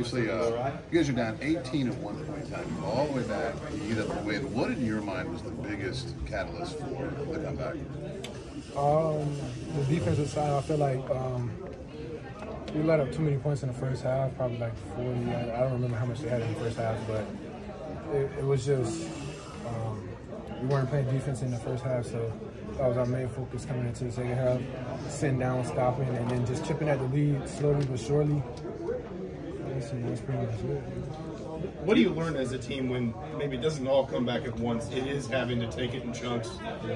obviously, uh, you guys are down 18 at one point in time, all the way back. You get up the win. What in your mind was the biggest catalyst for the comeback? Um, the defensive side, I feel like um, we let up too many points in the first half, probably like 40. I, I don't remember how much they had in the first half, but it, it was just um, we weren't playing defense in the first half, so that was our main focus coming into the second half. Sitting down, stopping, and then just chipping at the lead slowly but surely. That's, that's pretty much it. What do you learn as a team when maybe it doesn't all come back at once? It is having to take it in chunks,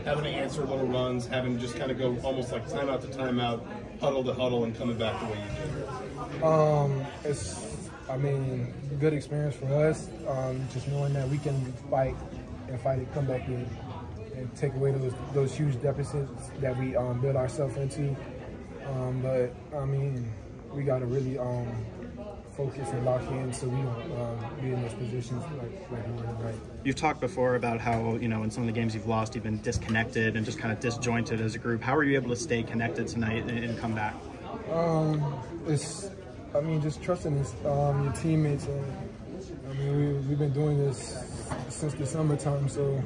having to answer little runs, having to just kind of go almost like timeout to timeout, huddle to huddle, and coming back the way you did. Um, it's, I mean, good experience for us. Um, just knowing that we can fight and fight and come back and, and take away those those huge deficits that we um, build ourselves into. Um, but I mean, we got to really um, focus and lock in so we don't um, be in those positions like, like we were tonight. You've talked before about how, you know, in some of the games you've lost, you've been disconnected and just kind of disjointed as a group. How are you able to stay connected tonight and, and come back? Um, it's, I mean, just trusting this, um, your teammates. And, I mean, we, we've been doing this since the summertime, so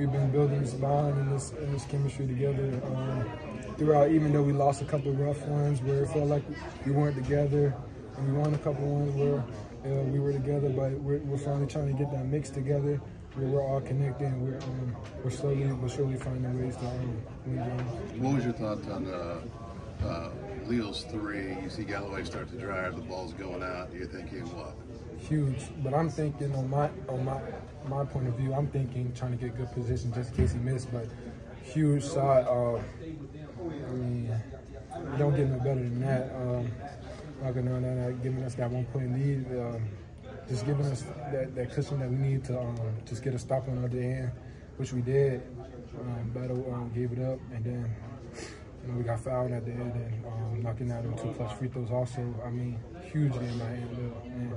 we've been building this bond and this, and this chemistry together um, throughout, even though we lost a couple rough ones where it felt like we weren't together. And we won a couple ones where we were together, but we're, we're, finally trying to get that mix together where we're all connected and we're, um, we're slowly but surely finding ways to um, win games. What was your thought on uh, uh, three? You see Galloway start to drive, the ball's going out. You're thinking what? Huge, but I'm thinking on my on my my point of view, I'm thinking trying to get good position just in case he missed. But huge shot. Uh, I mean, don't get no better than that. Um, on that, giving us that one point lead, um, just giving us that, that cushion that we need to um, just get a stop on the other end, which we did. Um, Battle um, gave it up, and then you know, we got fouled at the end and um, knocking out them two plus free throws also. I mean, huge game by end,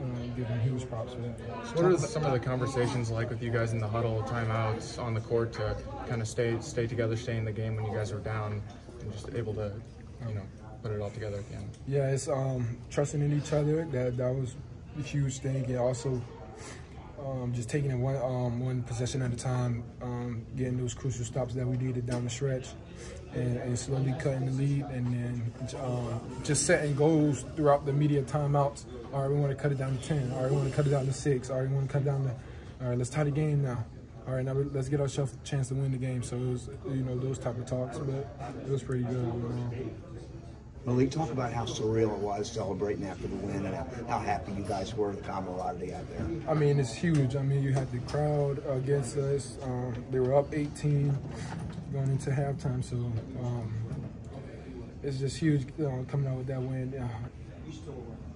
um, giving huge props for that. What are some of the conversations like with you guys in the huddle, timeouts, on the court to kind of stay stay together, stay in the game when you guys are down, and just able to, you know, put it all together at the end? Yeah, it's um, trusting in each other. That that was a huge thing, and also um, just taking it one um, one possession at a time, um, getting those crucial stops that we needed down the stretch, and, and slowly cutting the lead, and then um, just setting goals throughout the media timeouts. All right, we want to cut it down to ten. All right, we want to cut it down to six. All right, we want to cut down to. All right, let's tie the game now. All right, now let's get ourselves a chance to win the game. So it was, you know, those type of talks, but it was pretty good. You know. Malik, talk about how surreal it was celebrating after the win and how, how happy you guys were, the camaraderie out there. I mean, it's huge. I mean, you had the crowd against us. Um, they were up 18 going into halftime, so um, it's just huge coming out with that win. Uh,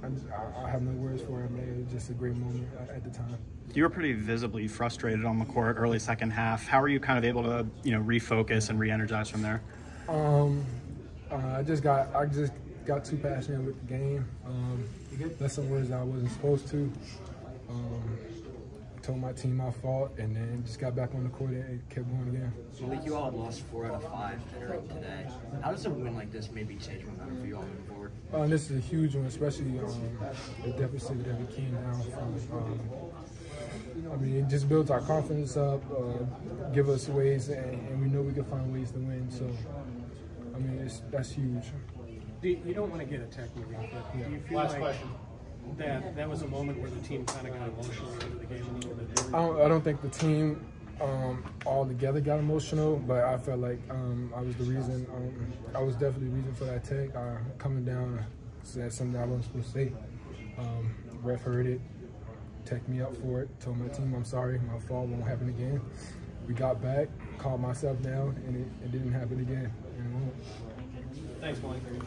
I, just, I, I, have no words for it, man. It was just a great moment at the time. You were pretty visibly frustrated on the court early second half. How were you kind of able to, you know, refocus and re-energize from there? Um, uh, I just got I just got too passionate with the game. Um, that's some words I wasn't supposed to. Um, told my team my fault, and then just got back on the court and kept going again. So, like you all had lost four out of five entering today. How does a win like this maybe change momentum for you all moving forward? Uh, this is a huge one, especially um, the deficit that we came down from. Um, I mean, it just builds our confidence up, uh, give us ways, and, and, we know we can find ways to win. So, I mean, it's, that's huge. You don't want to get a technical, but do you feel Last like question. that that was a moment where the team kind of got emotional into the game a little bit? I don't, I don't think the team um, all together got emotional, but I felt like um, I was the reason. Um, I was definitely the reason for that tech. Uh, coming down said something I wasn't supposed to say. Um, ref heard it, tech me up for it, told my team I'm sorry, my fault won't happen again. We got back, calmed myself down, and it, it didn't happen again. Thanks, Mike.